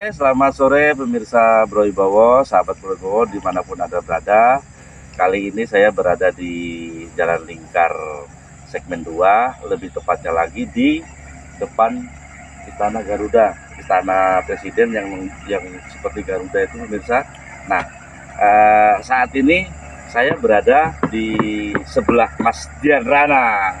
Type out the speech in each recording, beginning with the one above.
Selamat sore pemirsa Broibowo, sahabat Broibowo di mana pun Anda berada. Kali ini saya berada di Jalan Lingkar segmen 2, lebih tepatnya lagi di depan Istana Garuda, Istana Presiden yang yang seperti Garuda itu pemirsa. Nah, eh, saat ini saya berada di sebelah Mas Dian Rana.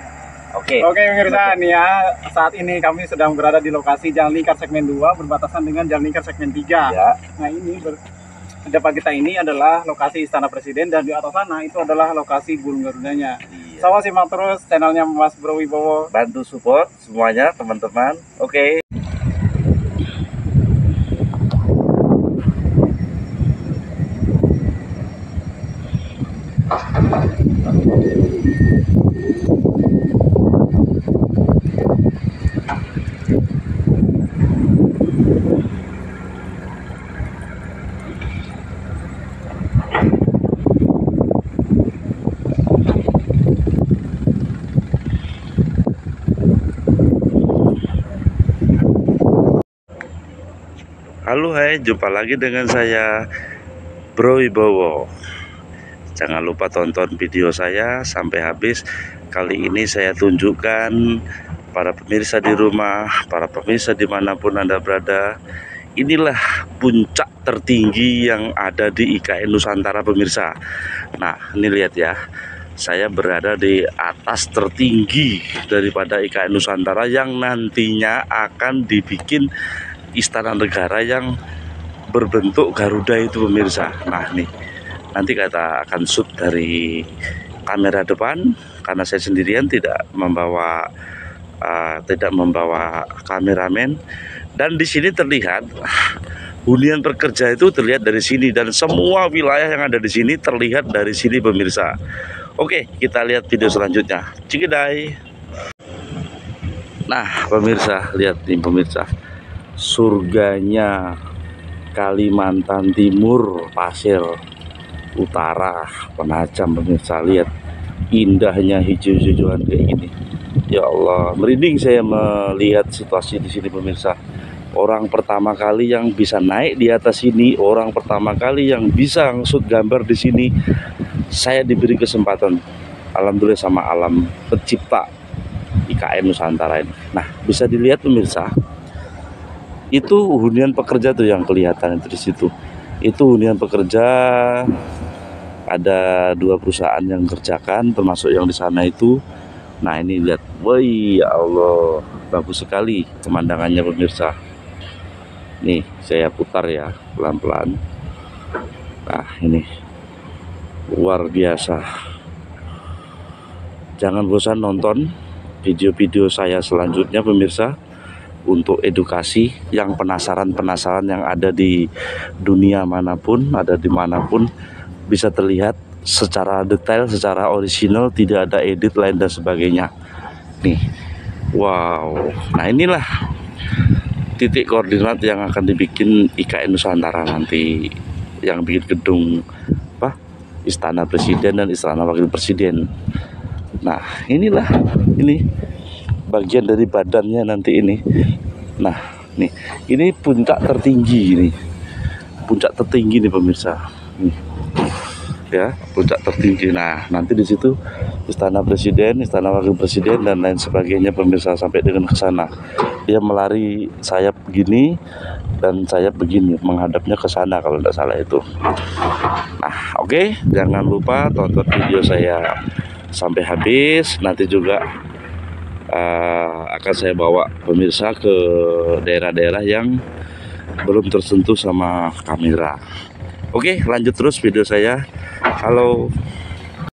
Oke. Oke pemirsa nih ya saat ini kami sedang berada di lokasi Jalan Lingkar segmen 2 berbatasan dengan Jalan Lingkar segmen 3. Ya, Nah ini ber, depan kita ini adalah lokasi Istana Presiden dan di atas sana itu adalah lokasi Burung Garudanya. iya. Sama simak terus channelnya Mas Bro Wibowo. bantu support semuanya teman-teman. Oke. Halo hai, jumpa lagi dengan saya Bro Wibowo. Jangan lupa tonton video saya sampai habis. Kali ini saya tunjukkan para pemirsa di rumah, para pemirsa di mana pun Anda berada. Inilah puncak tertinggi yang ada di IKN Nusantara pemirsa. Nah, ini lihat ya. Saya berada di atas tertinggi daripada IKN Nusantara yang nantinya akan dibikin istana negara yang berbentuk Garuda itu pemirsa. Nah nih nanti kata akan shoot dari kamera depan karena saya sendirian tidak membawa uh, tidak membawa kameramen dan di sini terlihat hunian pekerja itu terlihat dari sini dan semua wilayah yang ada di sini terlihat dari sini pemirsa. Oke kita lihat video selanjutnya. Cikidai. Nah pemirsa lihat nih pemirsa surganya Kalimantan Timur pasir utara. Penajam pemirsa lihat indahnya hijau-hijauan kayak gini. Ya Allah merinding saya melihat situasi di sini pemirsa. Orang pertama kali yang bisa naik di atas sini orang pertama kali yang bisa shoot gambar di sini saya diberi kesempatan. Alhamdulillah sama alam pencipta IKN Nusantara ini. Nah bisa dilihat pemirsa itu hunian pekerja tuh yang kelihatan itu di situ. Itu hunian pekerja ada dua perusahaan yang kerjakan termasuk yang di sana itu. Nah ini lihat. Woi ya Allah bagus sekali pemandangannya pemirsa. Nih saya putar ya pelan-pelan. Nah ini luar biasa. Jangan bosan nonton video-video saya selanjutnya pemirsa untuk edukasi yang penasaran-penasaran yang ada di dunia mana pun, ada di mana pun bisa terlihat secara detail, secara original, tidak ada edit lain dan sebagainya. Nih, wow. Nah inilah titik koordinat yang akan dibikin IKN Nusantara nanti, yang bikin gedung apa? Istana Presiden dan Istana Wakil Presiden. Nah inilah ini bagian dari badannya nanti ini. Nah, nih, ini puncak tertinggi ini. Puncak tertinggi nih pemirsa. Nih. Ya, puncak tertinggi. Nah, nanti di situ Istana Presiden, Istana Wakil Presiden dan lain sebagainya pemirsa sampai dengan ke sana. Dia melari sayap begini dan sayap begini menghadapnya ke sana kalau tidak salah itu. Nah, oke, okay. jangan lupa tonton video saya sampai habis. Nanti juga uh, akan saya bawa pemirsa ke daerah-daerah yang belum tersentuh sama kamera. Oke, lanjut terus video saya. Halo.